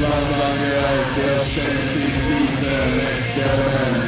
Land, Land, Land, Land, Land, Land, Land, Land,